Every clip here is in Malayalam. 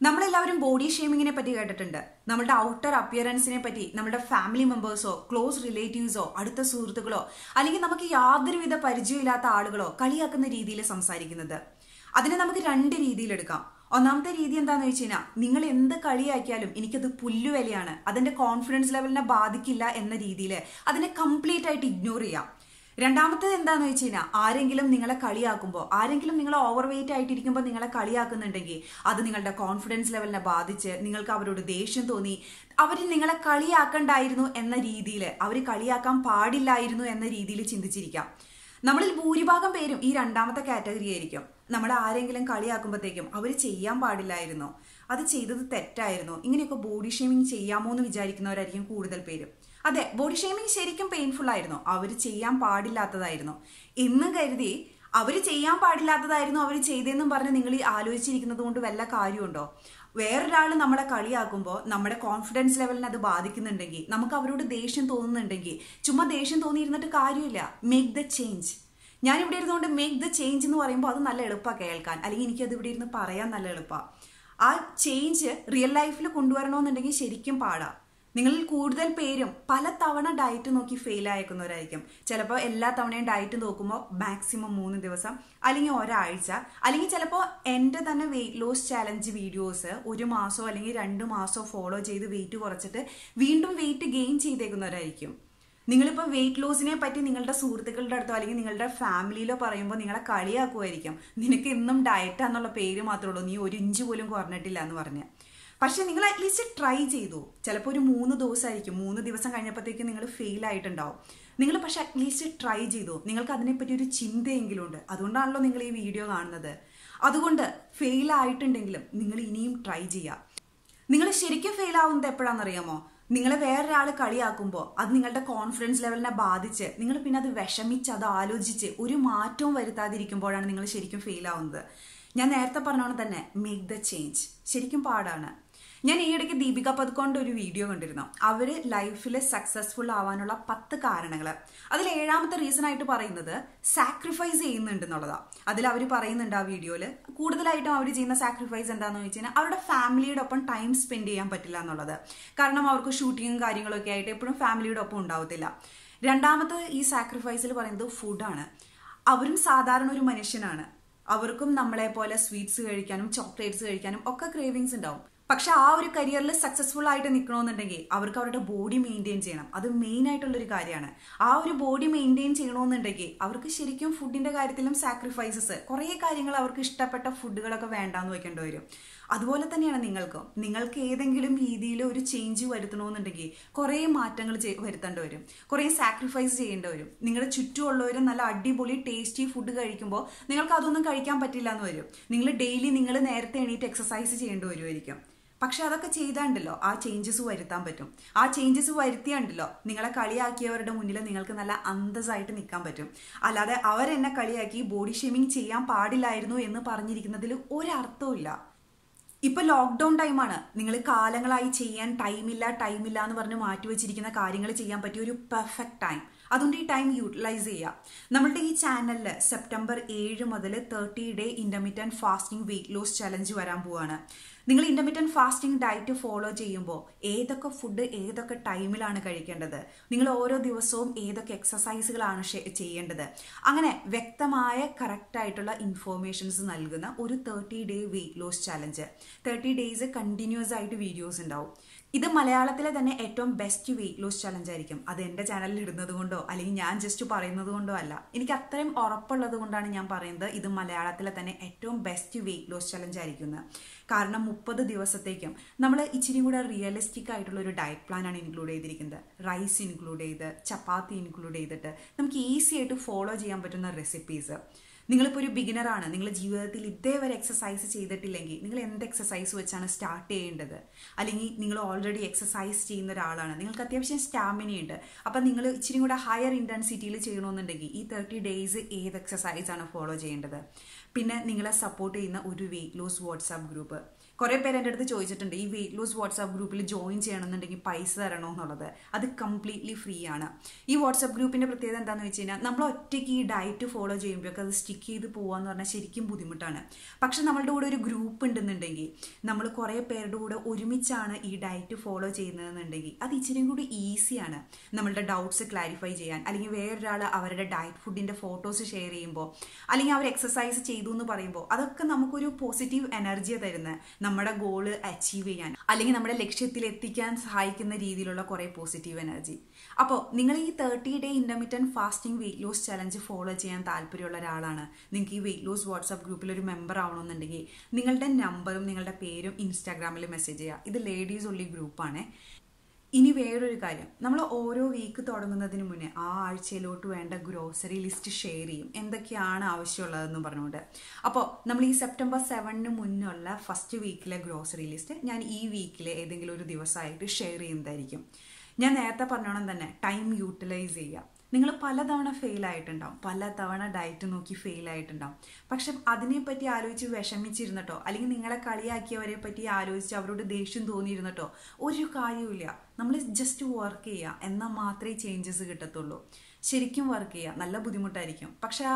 നമ്മളെല്ലാവരും ബോഡി ഷേമിങ്ങിനെ പറ്റി കേട്ടിട്ടുണ്ട്. നമ്മുടെ ഔട്ടർ അപ്പിയറൻസിനെ പറ്റി നമ്മുടെ ഫാമിലി മെമ്പേഴ്സോ ക്ലോസ് റിലേറ്റീവ്സോ അടുത്ത സുഹൃത്തുക്കളോ അല്ലെങ്കിൽ നമുക്ക് യാതൊരുവിധ പരിചയമില്ലാത്ത ആളുകളോ കളിയാക്കുന്ന രീതിയിൽ സംസാരിക്കുന്നത്. അതിനെ നമുക്ക് രണ്ട് രീതിയിലെടുക്കാം ഒന്നാമത്തെ രീതി എന്താന്ന് വെച്ച് കഴിഞ്ഞാൽ നിങ്ങൾ എന്ത് കളിയാക്കിയാലും എനിക്കത് പുല്ലുവിലയാണ്. അതിന്റെ കോൺഫിഡൻസ് ലെവലിനെ ബാധിക്കില്ല എന്ന രീതിയിൽ അതിനെ കംപ്ലീറ്റ് ആയിട്ട് ഇഗ്നോർ ചെയ്യാം. രണ്ടാമത്തേത് എന്താന്ന് വെച്ച് കഴിഞ്ഞാൽ ആരെങ്കിലും നിങ്ങളെ കളിയാക്കുമ്പോൾ ആരെങ്കിലും നിങ്ങൾ ഓവർ വെയിറ്റ് ആയിട്ടിരിക്കുമ്പോൾ നിങ്ങളെ കളിയാക്കുന്നുണ്ടെങ്കിൽ അത് നിങ്ങളുടെ കോൺഫിഡൻസ് ലെവലിനെ ബാധിച്ച് നിങ്ങൾക്ക് അവരോട് ദേഷ്യം തോന്നി അവർ നിങ്ങളെ കളിയാക്കണ്ടായിരുന്നു എന്ന രീതിയിൽ അവർ കളിയാക്കാൻ പാടില്ലായിരുന്നു എന്ന രീതിയിൽ ചിന്തിച്ചിരിക്കാം. നമ്മളിൽ ഭൂരിഭാഗം പേരും ഈ രണ്ടാമത്തെ കാറ്റഗറി ആയിരിക്കും. നമ്മൾ ആരെങ്കിലും കളിയാക്കുമ്പോഴത്തേക്കും അവർ ചെയ്യാൻ പാടില്ലായിരുന്നു അത് ചെയ്തത് തെറ്റായിരുന്നു ഇങ്ങനെയൊക്കെ ബോഡി ഷേമിങ് ചെയ്യാമോ എന്ന് വിചാരിക്കുന്നവരായിരിക്കും കൂടുതൽ പേരും. അതെ ബോഡി ഷെയ്മിങ് ശരിക്കും പെയിൻഫുൾ ആയിരുന്നു. അവർ ചെയ്യാൻ പാടില്ലാത്തതായിരുന്നു. എന്ന് കരുതി അവർ ചെയ്യാൻ പാടില്ലാത്തതായിരുന്നു അവർ ചെയ്തതെന്നും പറഞ്ഞ് നിങ്ങൾ ഈ ആലോചിച്ചിരിക്കുന്നത് കൊണ്ട് വല്ല കാര്യമുണ്ടോ? വേറൊരാൾ നമ്മളെ കളിയാക്കുമ്പോൾ നമ്മുടെ കോൺഫിഡൻസ് ലെവലിനെ അത് ബാധിക്കുന്നുണ്ടെങ്കിൽ നമുക്ക് അവരോട് ദേഷ്യം തോന്നുന്നുണ്ടെങ്കിൽ ചുമ്മാ ദേഷ്യം തോന്നിയിരുന്നിട്ട് കാര്യമില്ല. മേക്ക് ദ ചേഞ്ച് ഞാൻ ഇവിടെ ഇരുന്നുകൊണ്ട് മേക്ക് ദ ചേഞ്ച് എന്ന് പറയുമ്പോൾ അത് നല്ല എളുപ്പമാണ് കേൾക്കാൻ. അല്ലെങ്കിൽ എനിക്കത് ഇവിടെ ഇരുന്ന് പറയാൻ നല്ല എളുപ്പമാണ് ആ ചേഞ്ച് റിയൽ ലൈഫിൽ കൊണ്ടുവരണമെന്നുണ്ടെങ്കിൽ ശരിക്കും പാടാം. നിങ്ങളിൽ കൂടുതൽ പേരും പല തവണ ഡയറ്റ് നോക്കി ഫെയിൽ ആയേക്കുന്നവരായിരിക്കും. ചിലപ്പോൾ എല്ലാ തവണയും ഡയറ്റ് നോക്കുമ്പോൾ മാക്സിമം മൂന്ന് ദിവസം അല്ലെങ്കിൽ ഒരാഴ്ച അല്ലെങ്കിൽ ചിലപ്പോൾ എന്റെ തന്നെ വെയിറ്റ് ലോസ് ചാലഞ്ച് വീഡിയോസ് ഒരു മാസോ അല്ലെങ്കിൽ രണ്ട് മാസോ ഫോളോ ചെയ്ത് വെയിറ്റ് കുറച്ചിട്ട് വീണ്ടും വെയിറ്റ് ഗെയിൻ ചെയ്തേക്കുന്നവരായിരിക്കും. നിങ്ങളിപ്പോൾ വെയിറ്റ് ലോസിനെ പറ്റി നിങ്ങളുടെ സുഹൃത്തുക്കളുടെ അടുത്തോ അല്ലെങ്കിൽ നിങ്ങളുടെ ഫാമിലിയിലോ പറയുമ്പോൾ നിങ്ങളെ കളിയാക്കുമായിരിക്കും നിനക്ക് ഇന്നും ഡയറ്റാന്നുള്ള പേര് മാത്രമേ ഉള്ളൂ. നീ ഒരു ഇഞ്ച് പോലും കുറഞ്ഞിട്ടില്ല എന്ന് പറഞ്ഞ്. പക്ഷെ നിങ്ങൾ അറ്റ്ലീസ്റ്റ് ട്രൈ ചെയ്തു. ചിലപ്പോൾ ഒരു മൂന്ന് ദിവസമായിരിക്കും മൂന്ന് ദിവസം കഴിഞ്ഞപ്പോഴത്തേക്ക് നിങ്ങൾ ഫെയിൽ ആയിട്ടുണ്ടാവും. നിങ്ങൾ പക്ഷെ അറ്റ്ലീസ്റ്റ് ട്രൈ ചെയ്തു. നിങ്ങൾക്ക് അതിനെപ്പറ്റി ഒരു ചിന്തയെങ്കിലും ഉണ്ട്. അതുകൊണ്ടാണല്ലോ നിങ്ങൾ ഈ വീഡിയോ കാണുന്നത്. അതുകൊണ്ട് ഫെയിൽ ആയിട്ടുണ്ടെങ്കിലും നിങ്ങൾ ഇനിയും ട്രൈ ചെയ്യുക. നിങ്ങൾ ശരിക്കും ഫെയിൽ ആവുന്നത് എപ്പോഴാണെന്നറിയാമോ നിങ്ങളെ വേറൊരാൾ കളിയാക്കുമ്പോൾ അത് നിങ്ങളുടെ കോൺഫിഡൻസ് ലെവലിനെ ബാധിച്ച് നിങ്ങൾ പിന്നെ അത് വിഷമിച്ച് അത് ആലോചിച്ച് ഒരു മാറ്റവും വരുത്താതിരിക്കുമ്പോഴാണ് നിങ്ങൾ ശരിക്കും ഫെയിൽ ആവുന്നത്. ഞാൻ നേരത്തെ പറഞ്ഞോണം തന്നെ മേക്ക് ദ ചേഞ്ച് ശരിക്കും പാടാണ്. ഞാൻ ഈ ഇടയ്ക്ക് ദീപിക പതുക്കോണ്ട് ഒരു വീഡിയോ കണ്ടിരുന്നു. അവർ ലൈഫിൽ സക്സസ്ഫുൾ ആവാനുള്ള പത്ത് കാരണങ്ങൾ അതിൽ ഏഴാമത്തെ റീസൺ ആയിട്ട് പറയുന്നത് സാക്രിഫൈസ് ചെയ്യുന്നുണ്ട് എന്നുള്ളതാണ് അതിൽ അവർ പറയുന്നുണ്ട് ആ വീഡിയോയിൽ കൂടുതലായിട്ടും അവർ ചെയ്യുന്ന സാക്രിഫൈസ് എന്താണെന്ന് വെച്ച് കഴിഞ്ഞാൽ അവരുടെ ഫാമിലിയുടെ ഒപ്പം ടൈം സ്പെൻഡ് ചെയ്യാൻ പറ്റില്ല എന്നുള്ളത്. കാരണം അവർക്ക് ഷൂട്ടിങ്ങും കാര്യങ്ങളൊക്കെ ആയിട്ട് എപ്പോഴും ഫാമിലിയുടെ ഒപ്പം ഉണ്ടാവത്തില്ല. രണ്ടാമത്തെ ഈ സാക്രിഫൈസിൽ പറയുന്നത് ഫുഡാണ് അവരും സാധാരണ ഒരു മനുഷ്യനാണ്. അവർക്കും നമ്മളെ പോലെ സ്വീറ്റ്സ് കഴിക്കാനും ചോക്ലേറ്റ്സ് കഴിക്കാനും ഒക്കെ ക്രേവിങ്സ് ഉണ്ടാവും. പക്ഷെ ആ ഒരു കരിയറിൽ സക്സസ്ഫുൾ ആയിട്ട് നിൽക്കണമെന്നുണ്ടെങ്കിൽ അവർക്ക് അവരുടെ ബോഡി മെയിന്റെയിൻ ചെയ്യണം. അത് മെയിൻ ആയിട്ടുള്ള ഒരു കാര്യമാണ്. ആ ഒരു ബോഡി മെയിന്റെയിൻ ചെയ്യണമെന്നുണ്ടെങ്കിൽ അവർക്ക് ശരിക്കും ഫുഡിന്റെ കാര്യത്തിലും സാക്രിഫൈസസ് കുറേ കാര്യങ്ങൾ അവർക്ക് ഇഷ്ടപ്പെട്ട ഫുഡുകളൊക്കെ വേണ്ടാന്ന് വെക്കേണ്ടി വരും. അതുപോലെ തന്നെയാണ് നിങ്ങൾക്കും. നിങ്ങൾക്ക് ഏതെങ്കിലും രീതിയിൽ ഒരു ചേഞ്ച് വരുത്തണമെന്നുണ്ടെങ്കിൽ കുറേ മാറ്റങ്ങൾ വരുത്തേണ്ടി വരും. കുറേ സാക്രിഫൈസ് ചെയ്യേണ്ടി വരും. നിങ്ങളുടെ ചുറ്റുമുള്ളവരും നല്ല അടിപൊളി ടേസ്റ്റി ഫുഡ് കഴിക്കുമ്പോൾ നിങ്ങൾക്ക് അതൊന്നും കഴിക്കാൻ പറ്റില്ല എന്ന് വരും. നിങ്ങൾ ഡെയിലി നിങ്ങൾ നേരത്തെ എണീറ്റ് എക്സസൈസ് ചെയ്യേണ്ടി വരുമായിരിക്കും പക്ഷെ അതൊക്കെ ചെയ്താണ്ടല്ലോ ആ ചേഞ്ചസ് വരുത്താൻ പറ്റും. ആ ചേഞ്ചസ് വരുത്തിയാണ്ടല്ലോ നിങ്ങളെ കളിയാക്കിയവരുടെ മുന്നിൽ നിങ്ങൾക്ക് നല്ല അന്തസ്സായിട്ട് നിൽക്കാൻ പറ്റും. അല്ലാതെ അവരെന്നെ കളിയാക്കി ബോഡി ഷേമിങ് ചെയ്യാൻ പാടില്ലായിരുന്നു എന്ന് പറഞ്ഞിരിക്കുന്നതിൽ ഒരർത്ഥവും ഇപ്പൊ ലോക്ക്ഡൌൺ ടൈമാണ് നിങ്ങൾ കാലങ്ങളായി ചെയ്യാൻ ടൈമില്ല ടൈമില്ല എന്ന് പറഞ്ഞ് മാറ്റിവെച്ചിരിക്കുന്ന കാര്യങ്ങൾ ചെയ്യാൻ പറ്റിയ ഒരു പെർഫെക്റ്റ് ടൈം അതുകൊണ്ട് ഈ ടൈം യൂട്ടിലൈസ് ചെയ്യുക നമ്മളുടെ ഈ ചാനലിൽ സെപ്റ്റംബർ ഏഴ് മുതൽ thirty day intermediate fasting weight loss challenge വരാൻ പോവാണ്. നിങ്ങൾ ഇന്റർമീഡിയറ്റ് ഫാസ്റ്റിംഗ് ഡയറ്റ് ഫോളോ ചെയ്യുമ്പോൾ ഏതൊക്കെ ഫുഡ് ഏതൊക്കെ ടൈമിലാണ് കഴിക്കേണ്ടത്? നിങ്ങൾ ഓരോ ദിവസവും ഏതൊക്കെ എക്സസൈസുകളാണ് ചെയ്യേണ്ടത്? അങ്ങനെ വ്യക്തമായ കറക്റ്റ് ആയിട്ടുള്ള ഇൻഫോർമേഷൻസ് നൽകുന്ന ഒരു thirty day weight loss challenge thirty days continuous ആയിട്ട് വീഡിയോസ് ഉണ്ടാവും. ഇത് മലയാളത്തിലെ തന്നെ ഏറ്റവും ബെസ്റ്റ് വെയിറ്റ് ലോസ് ചലഞ്ച് ആയിരിക്കും. അത് എന്റെ ചാനലിൽ ഇടുന്നത് കൊണ്ടോ അല്ലെങ്കിൽ ഞാൻ ജസ്റ്റ് പറയുന്നത് കൊണ്ടോ അല്ല. എനിക്ക് അത്രയും ഉറപ്പുള്ളത് കൊണ്ടാണ് ഞാൻ പറയുന്നത് ഇത് മലയാളത്തിലെ തന്നെ ഏറ്റവും ബെസ്റ്റ് വെയിറ്റ് ലോസ് ചലഞ്ച് ആയിരിക്കുന്നത്. കാരണം മുപ്പത് ദിവസത്തേക്കും നമ്മൾ ഇച്ചിരി കൂടെ റിയലിസ്റ്റിക് ആയിട്ടുള്ള ഒരു ഡയറ്റ് പ്ലാൻ ആണ് ഇൻക്ലൂഡ് ചെയ്തിരിക്കുന്നത്. റൈസ് ഇൻക്ലൂഡ് ചെയ്ത് ചപ്പാത്തി ഇൻക്ലൂഡ് ചെയ്തിട്ട് നമുക്ക് ഈസി ആയിട്ട് ഫോളോ ചെയ്യാൻ പറ്റുന്ന റെസിപ്പീസ് നിങ്ങളിപ്പോൾ ഒരു ബിഗിനറാണ് നിങ്ങൾ ജീവിതത്തിൽ ഇതേവരെ എക്സസൈസ് ചെയ്തിട്ടില്ലെങ്കിൽ നിങ്ങൾ എന്ത് എക്സസൈസ് വെച്ചാണ് സ്റ്റാർട്ട് ചെയ്യേണ്ടത്? അല്ലെങ്കിൽ നിങ്ങൾ ഓൾറെഡി എക്സസൈസ് ചെയ്യുന്ന ഒരാളാണ്. നിങ്ങൾക്ക് അത്യാവശ്യം സ്റ്റാമിനയുണ്ട് അപ്പം നിങ്ങൾ ഇച്ചിരി കൂടെ ഹയർ ഇന്റൻസിറ്റിയിൽ ചെയ്യണമെന്നുണ്ടെങ്കിൽ ഈ തേർട്ടി ഡേയ്സ് ഏത് എക്സസൈസാണ് ഫോളോ ചെയ്യേണ്ടത്? പിന്നെ നിങ്ങളെ സപ്പോർട്ട് ചെയ്യുന്ന ഒരു വെയിറ്റ് ലോസ് വാട്സാപ്പ് ഗ്രൂപ്പ് കുറെ പേര് എന്റെ അടുത്ത് ചോദിച്ചിട്ടുണ്ട് ഈ വെയിറ്റ് ലോസ് വാട്സാപ്പ് ഗ്രൂപ്പിൽ ജോയിൻ ചെയ്യണമെന്നുണ്ടെങ്കിൽ പൈസ തരണോ എന്നുള്ളത്? അത് കംപ്ലീറ്റ്ലി ഫ്രീ ആണ് ഈ വാട്സാപ്പ് ഗ്രൂപ്പിന്റെ പ്രത്യേകത എന്താണെന്ന് വെച്ച് കഴിഞ്ഞാൽ നമ്മൾ ഒറ്റയ്ക്ക് ഈ ഡയറ്റ് ഫോളോ ചെയ്യുമ്പോഴൊക്കെ അത് സ്റ്റിക്ക് ചെയ്ത് പോകാന്ന് പറഞ്ഞാൽ ശരിക്കും ബുദ്ധിമുട്ടാണ്. പക്ഷെ നമ്മളുടെ കൂടെ ഒരു ഗ്രൂപ്പ് ഉണ്ടെന്നുണ്ടെങ്കിൽ നമ്മൾ കുറേ പേരുടെ കൂടെ ഒരുമിച്ചാണ് ഈ ഡയറ്റ് ഫോളോ ചെയ്യുന്നതെന്നുണ്ടെങ്കിൽ അത് ഇച്ചിരിയും കൂടി ഈസിയാണ് നമ്മളുടെ ഡൗട്ട്സ് ക്ലാരിഫൈ ചെയ്യാൻ. അല്ലെങ്കിൽ വേറൊരാൾ അവരുടെ ഡയറ്റ് ഫുഡിന്റെ ഫോട്ടോസ് ഷെയർ ചെയ്യുമ്പോൾ അല്ലെങ്കിൽ അവർ എക്സസൈസ് ചെയ്തു എന്ന് പറയുമ്പോൾ അതൊക്കെ നമുക്കൊരു പോസിറ്റീവ് എനർജിയെ തരുന്നത്. നമ്മുടെ ഗോൾ അച്ചീവ് ചെയ്യാൻ അല്ലെങ്കിൽ നമ്മുടെ ലക്ഷ്യത്തിൽ എത്തിക്കാൻ സഹായിക്കുന്ന രീതിയിലുള്ള കുറേ പോസിറ്റീവ് എനർജി അപ്പോൾ നിങ്ങൾ ഈ thirty day intermediate fasting weight loss challenge follow ചെയ്യാൻ താല്പര്യമുള്ള ഒരാളാണ്. നിങ്ങൾക്ക് ഈ വെയിറ്റ് ലോസ് വാട്സ്ആപ്പ് ഗ്രൂപ്പിൽ ഒരു മെമ്പർ ആവണമെന്നുണ്ടെങ്കിൽ നിങ്ങളുടെ നമ്പറും നിങ്ങളുടെ പേരും ഇൻസ്റ്റാഗ്രാമിൽ മെസ്സേജ് ചെയ്യുക. ഇത് ലേഡീസ് ഉള്ളി ഗ്രൂപ്പാണ് ഇനി വേറൊരു കാര്യം. നമ്മൾ ഓരോ വീക്ക് തുടങ്ങുന്നതിന് മുന്നേ ആ ആഴ്ചയിലോട്ട് വേണ്ട ഗ്രോസറി ലിസ്റ്റ് ഷെയർ ചെയ്യും. എന്തൊക്കെയാണ് ആവശ്യമുള്ളതെന്ന് പറഞ്ഞുകൊണ്ട്. അപ്പോൾ നമ്മൾ ഈ സെപ്റ്റംബർ സെവനിന് മുന്നുള്ള ഫസ്റ്റ് വീക്കിലെ ഗ്രോസറി ലിസ്റ്റ് ഞാൻ ഈ വീക്കിലെ ഏതെങ്കിലും ഒരു ദിവസമായിട്ട് ഷെയർ ചെയ്യുന്നതായിരിക്കും. ഞാൻ നേരത്തെ പറഞ്ഞോണം തന്നെ ടൈം യൂട്ടിലൈസ് ചെയ്യുക. നിങ്ങൾ പലതവണ ഫെയിൽ ആയിട്ടുണ്ടാവും. പലതവണ ഡയറ്റ് നോക്കി ഫെയിൽ ആയിട്ടുണ്ടാവും. പക്ഷെ അതിനെപ്പറ്റി ആലോചിച്ച് വിഷമിച്ചിരുന്നിട്ടോ? അല്ലെങ്കിൽ നിങ്ങളെ കളിയാക്കിയവരെ പറ്റി ആലോചിച്ച് അവരോട് ദേഷ്യം തോന്നിയിരുന്നിട്ടോ? ഒരു കാര്യമില്ല നമ്മൾ ജസ്റ്റ് വർക്ക് ചെയ്യുക. എന്നാൽ മാത്രമേ ചേഞ്ചസ് കിട്ടത്തുള്ളൂ. ശരിക്കും വർക്ക് ചെയ്യുക നല്ല ബുദ്ധിമുട്ടായിരിക്കും. പക്ഷെ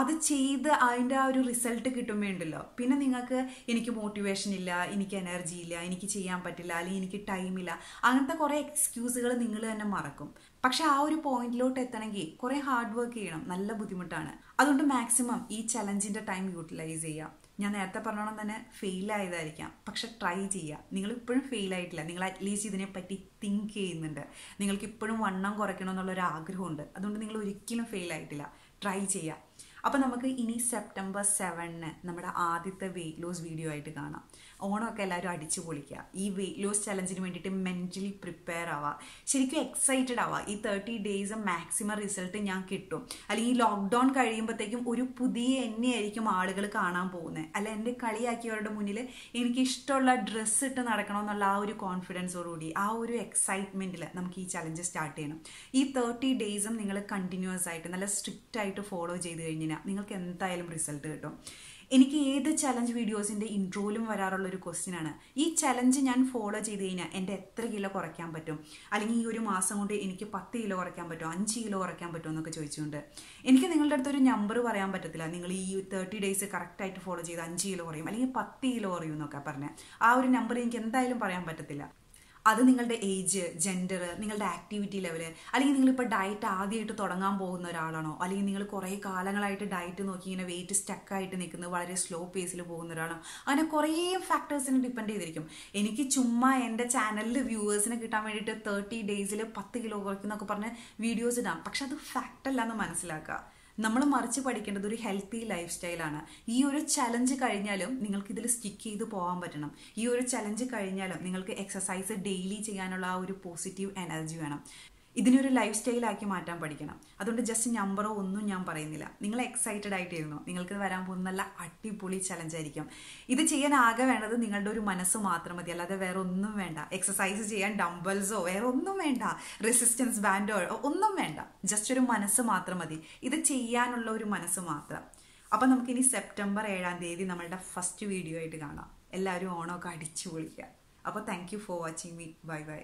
അത് ചെയ്ത് അതിന്റെ ആ ഒരു റിസൾട്ട് കിട്ടുമ്പോൾ ഉണ്ടല്ലോ. പിന്നെ നിങ്ങൾക്ക് എനിക്ക് മോട്ടിവേഷൻ ഇല്ല എനിക്ക് എനർജി ഇല്ല എനിക്ക് ചെയ്യാൻ പറ്റില്ല അല്ലെങ്കിൽ എനിക്ക് ടൈമില്ല അങ്ങനത്തെ കുറേ എക്സ്ക്യൂസുകൾ നിങ്ങൾ തന്നെ മറക്കും. പക്ഷെ ആ ഒരു പോയിന്റിലോട്ട് എത്തണമെങ്കിൽ കുറേ ഹാർഡ് വർക്ക് ചെയ്യണം. നല്ല ബുദ്ധിമുട്ടാണ്. അതുകൊണ്ട് മാക്സിമം ഈ ചലഞ്ചിന്റെ ടൈം യൂട്ടിലൈസ് ചെയ്യുക ഞാൻ നേരത്തെ പറഞ്ഞോണം തന്നെ ഫെയിൽ ആയതായിരിക്കാം. പക്ഷെ ട്രൈ ചെയ്യുക നിങ്ങൾ ഇപ്പോഴും ഫെയിൽ ആയിട്ടില്ല. നിങ്ങൾ അറ്റ്ലീസ്റ്റ് ഇതിനെപ്പറ്റി തിങ്ക് ചെയ്യുന്നുണ്ട്. നിങ്ങൾക്ക് ഇപ്പോഴും വണ്ണം കുറയ്ക്കണം എന്നുള്ളൊരു ആഗ്രഹമുണ്ട് അതുകൊണ്ട് നിങ്ങൾ ഒരിക്കലും ഫെയിൽ ആയിട്ടില്ല. ട്രൈ ചെയ്യുക അപ്പം നമുക്ക് ഇനി സെപ്റ്റംബർ സെവനിന് നമ്മുടെ ആദ്യത്തെ വെയിറ്റ് ലോസ് വീഡിയോ ആയിട്ട് കാണാം. ഓണമൊക്കെ എല്ലാവരും അടിച്ചു പൊളിക്കുക. ഈ വെയിറ്റ് ലോസ് ചലഞ്ചിന് വേണ്ടിയിട്ട് മെന്റലി പ്രിപ്പയർ ആവുക. ശരിക്കും എക്സൈറ്റഡ് ആവുക. ഈ തേർട്ടി ഡേയ്സ് മാക്സിമം റിസൾട്ട് ഞാൻ കിട്ടും. അല്ലെങ്കിൽ ഈ ലോക്ക്ഡൗൺ കഴിയുമ്പോഴത്തേക്കും ഒരു പുതിയ എന്നെയായിരിക്കും ആളുകൾ കാണാൻ പോകുന്നത്. അല്ല എന്റെ കളിയാക്കിയവരുടെ മുന്നിൽ എനിക്ക് ഇഷ്ടമുള്ള ഡ്രസ്സ് ഇട്ട് നടക്കണമെന്നുള്ള ആ ഒരു കോൺഫിഡൻസോടുകൂടി ആ ഒരു എക്സൈറ്റ്മെന്റിൽ നമുക്ക് ഈ ചലഞ്ച് സ്റ്റാർട്ട് ചെയ്യണം. ഈ തേർട്ടി ഡേയ്സും നിങ്ങൾ കണ്ടിന്യൂസ് ആയിട്ട് നല്ല സ്ട്രിക്റ്റ് ആയിട്ട് ഫോളോ ചെയ്ത് കഴിഞ്ഞാൽ നിങ്ങൾക്ക് എന്തായാലും റിസൾട്ട് കിട്ടും. എനിക്ക് ഏത് ചലഞ്ച് വീഡിയോസിന്റെ ഇൻട്രോയിലും വരാറുള്ള ഒരു ക്വസ്റ്റ്യൻ ആണ്. ഈ ചലഞ്ച് ഞാൻ ഫോളോ ചെയ്ത് കഴിഞ്ഞാൽ എന്റെ എത്ര കിലോ കുറയ്ക്കാൻ പറ്റും? അല്ലെങ്കിൽ ഈ ഒരു മാസം കൊണ്ട് എനിക്ക് പത്ത് കിലോ കുറയ്ക്കാൻ പറ്റുമോ അഞ്ച് കിലോ കുറയ്ക്കാൻ പറ്റുമോ എന്നൊക്കെ ചോദിച്ചുകൊണ്ട്. എനിക്ക് നിങ്ങളുടെ അടുത്തൊരു നമ്പർ പറയാൻ പറ്റത്തില്ല. നിങ്ങൾ ഈ തേർട്ടി ഡേയ്സ് കറക്റ്റായിട്ട് ഫോളോ ചെയ്ത് അഞ്ച് കിലോ കുറയും. അല്ലെങ്കിൽ പത്ത് കിലോ കുറയും എന്നൊക്കെ പറഞ്ഞ്. ആ ഒരു നമ്പർ എനിക്ക് എന്തായാലും പറയാൻ പറ്റത്തില്ല. അത് നിങ്ങളുടെ ഏജ് ജെൻഡർ നിങ്ങളുടെ ആക്ടിവിറ്റി ലെവൽ അല്ലെങ്കിൽ നിങ്ങളിപ്പോൾ ഡയറ്റ് ആദ്യമായിട്ട് തുടങ്ങാൻ പോകുന്ന ഒരാളാണോ? അല്ലെങ്കിൽ നിങ്ങൾ കുറേ കാലങ്ങളായിട്ട് ഡയറ്റ് നോക്കി ഇങ്ങനെ വെയിറ്റ് സ്റ്റക്കായിട്ട് നിൽക്കുന്നത് വളരെ സ്ലോ പേസിൽ പോകുന്ന ഒരാളാണോ? അങ്ങനെ കുറേ ഫാക്ടേഴ്സിനെ ഡിപ്പെൻഡ് ചെയ്തിരിക്കും. എനിക്ക് ചുമ്മാ എന്റെ ചാനലിൽ വ്യൂവേഴ്സിന് കിട്ടാൻ വേണ്ടിയിട്ട് തേർട്ടി ഡേയ്സിൽ പത്ത് കിലോ കുറയ്ക്കുന്നൊക്കെ പറഞ്ഞ് വീഡിയോസ് ഇടാം. പക്ഷെ അത് ഫാക്റ്റ് അല്ല എന്ന് മനസ്സിലാക്കുക. നമ്മൾ മറിച്ച് പഠിക്കേണ്ടത് ഒരു ഹെൽത്തി ലൈഫ് സ്റ്റൈലാണ് ഈ ഒരു ചലഞ്ച് കഴിഞ്ഞാലും നിങ്ങൾക്ക് ഇതിൽ സ്റ്റിക്ക് ചെയ്ത് പോകാൻ പറ്റണം. ഈ ഒരു ചലഞ്ച് കഴിഞ്ഞാലും നിങ്ങൾക്ക് എക്സസൈസ് ഡെയിലി ചെയ്യാനുള്ള ആ ഒരു പോസിറ്റീവ് എനർജി വേണം. ഇതിനൊരു ലൈഫ് സ്റ്റൈലാക്കി മാറ്റാൻ പഠിക്കണം. അതുകൊണ്ട് ജസ്റ്റ് നമ്പറോ ഒന്നും ഞാൻ പറയുന്നില്ല. നിങ്ങൾ എക്സൈറ്റഡ് ആയിട്ടിരുന്നു? നിങ്ങൾക്ക് വരാൻ പോകുന്ന നല്ല അടിപൊളി ചലഞ്ച് ആയിരിക്കും. ഇത് ചെയ്യാൻ ആകെ വേണ്ടത് നിങ്ങളുടെ ഒരു മനസ്സ് മാത്രം മതി. അല്ലാതെ വേറെ ഒന്നും വേണ്ട. എക്സസൈസ് ചെയ്യാൻ ഡംബൽസോ വേറെ ഒന്നും വേണ്ട. റെസിസ്റ്റൻസ് ബാൻഡോ ഒന്നും വേണ്ട. ജസ്റ്റ് ഒരു മനസ്സ് മാത്രം മതി. ഇത് ചെയ്യാനുള്ള ഒരു മനസ്സ് മാത്രം. അപ്പം നമുക്കിനി സെപ്റ്റംബർ ഏഴാം തീയതി നമ്മളുടെ ഫസ്റ്റ് വീഡിയോ ആയിട്ട് കാണാം. എല്ലാവരും ഓണമൊക്കെ അടിച്ചു പൊളിക്കുക അപ്പോൾ thank you for watching me bye bye